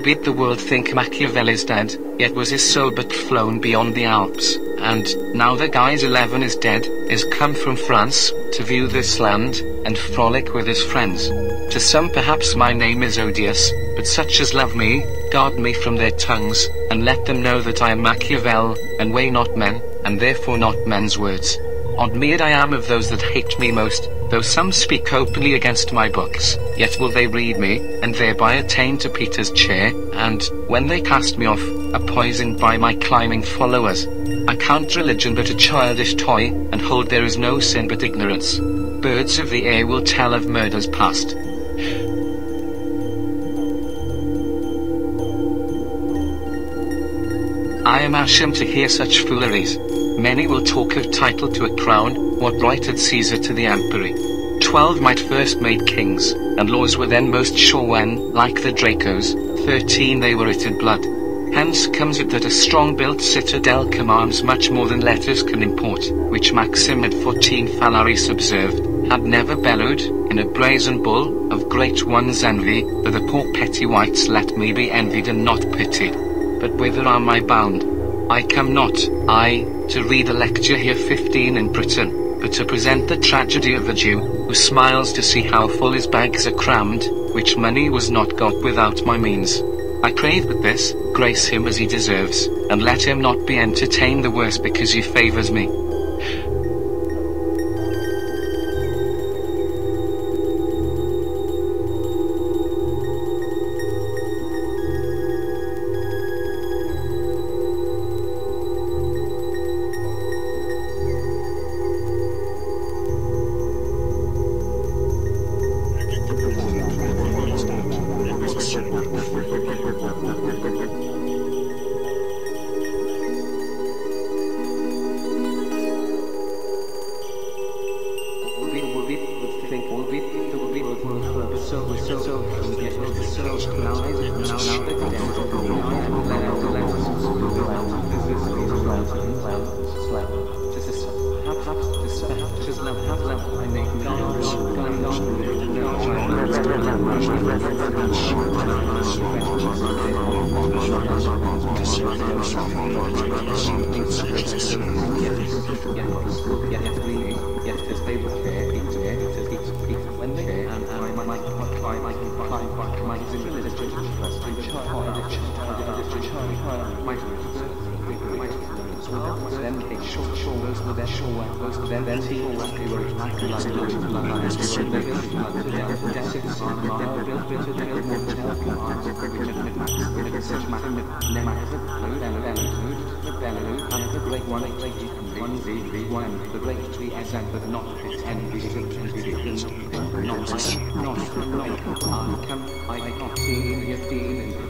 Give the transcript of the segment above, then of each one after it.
Albeit the world think Machiavelli is dead, yet was his soul but flown beyond the Alps, and, now that Guise Eleven is dead, is come from France, to view this land, and frolic with his friends. To some perhaps my name is odious, but such as love me, guard me from their tongues, and let them know that I am Machiavel, and weigh not men, and therefore not men's words. Odd mead I am of those that hate me most, though some speak openly against my books, yet will they read me, and thereby attain to Peter's chair, and, when they cast me off, are poisoned by my climbing followers. I count religion but a childish toy, and hold there is no sin but ignorance. Birds of the air will tell of murders past. I am ashamed to hear such fooleries. Many will talk of title to a crown, what right had Caesar to the empery. Twelve might first made kings, and laws were then most sure when, like the Dracos, thirteen they were writ in blood. Hence comes it that a strong-built citadel commands much more than letters can import, which Maxim at fourteen Phalaris observed, had never bellowed, in a brazen bull, of great one's envy, for the poor petty wights let me be envied and not pitied. But whither am I bound? I come not, I, to read a lecture here fifteen in Britain, but to present the tragedy of the Jew, who smiles to see how full his bags are crammed, which money was not got without my means. I crave but this, grace him as he deserves, and let him not be entertained the worse because he favors me. Yes, short shoulders with their short weapons, then their tea was they were exactly like those of lovers, they were the hill floods of their deserts on the mile, built bitter the hill more tell commands of cricket and midnights, with a such matter, then I have a blue, then a lemon, the bellu, I have a great one, a great and one, the one, the great tree as and but not pretend, we should and we should not, not, not, not, I come, I have not seen, yet seen, and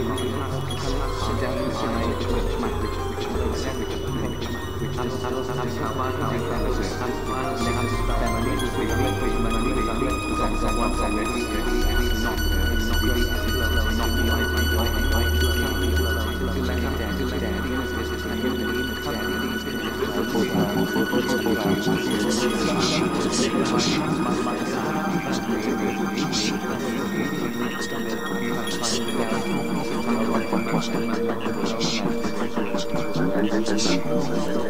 the real classical definition of which which might one Thank you. Thank you.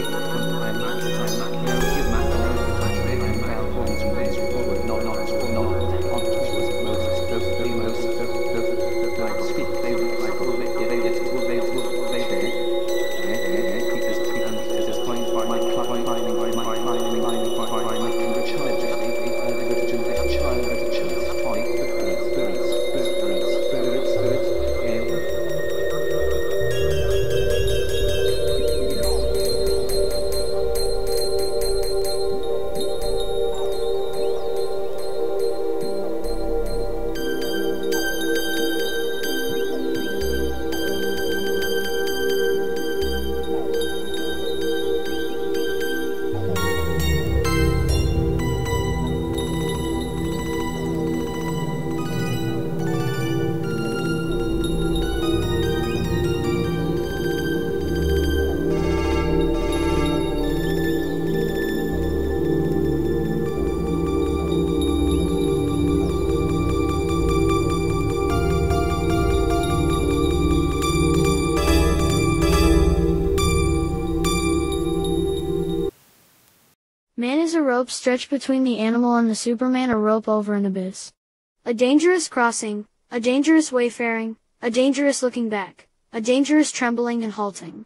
stretched between the animal and the Superman a rope over an abyss. A dangerous crossing, a dangerous wayfaring, a dangerous looking back, a dangerous trembling and halting.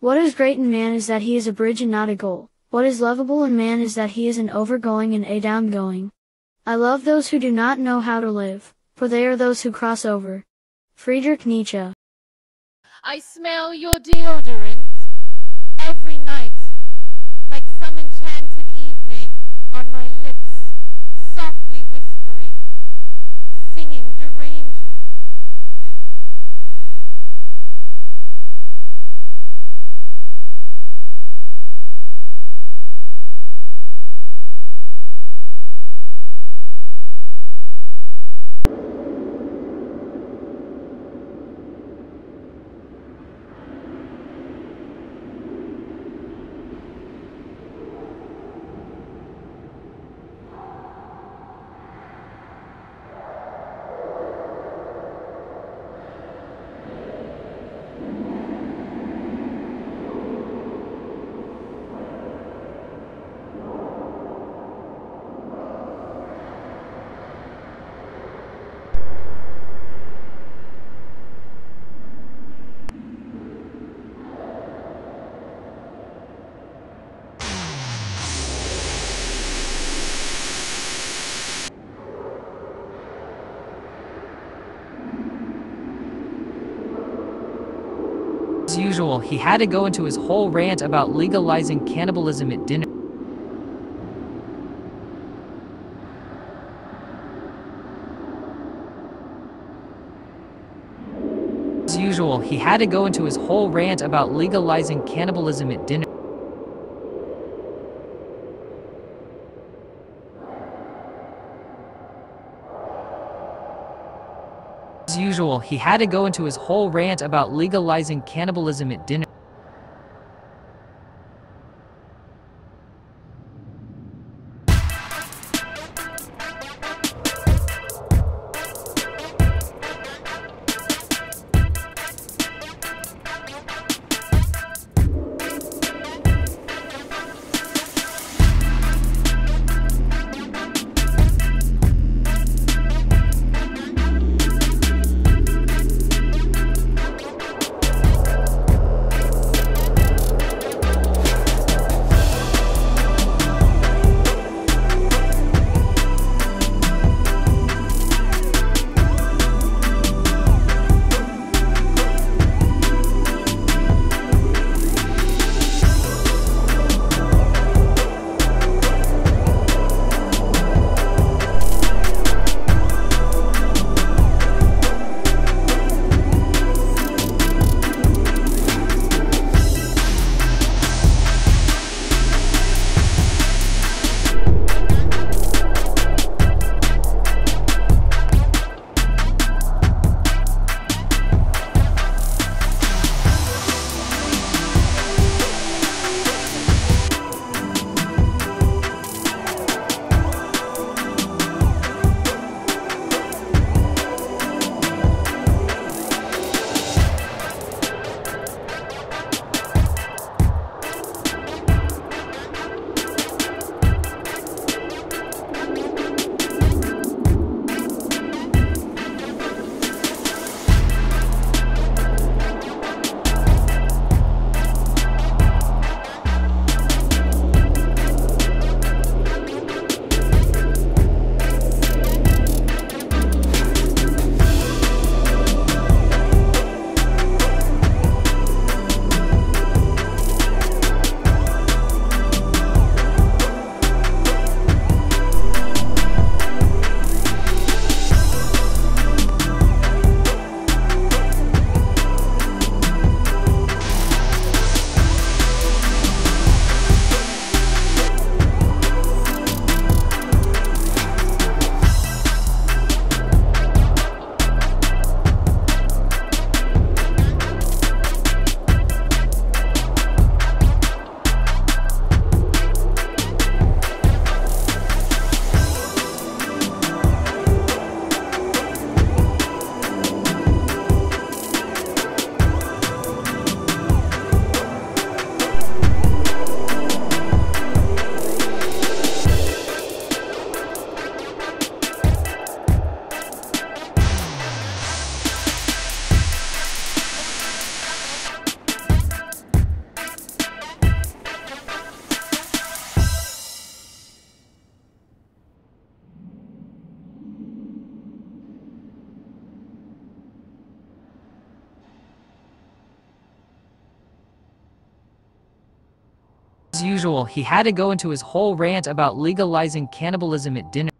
What is great in man is that he is a bridge and not a goal. What is lovable in man is that he is an overgoing and a downgoing. I love those who do not know how to live, for they are those who cross over. Friedrich Nietzsche. I smell your deodorant As usual, he had to go into his whole rant about legalizing cannibalism at dinner. As usual, he had to go into his whole rant about legalizing cannibalism at dinner. As usual, he had to go into his whole rant about legalizing cannibalism at dinner. Usual, he had to go into his whole rant about legalizing cannibalism at dinner.